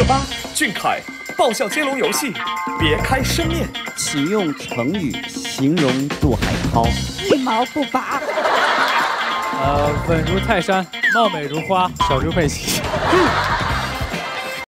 热巴、俊凯爆笑接龙游戏，别开生面。请用成语形容杜海涛。一毛不拔。呃，稳如泰山，貌美如花，小猪佩奇。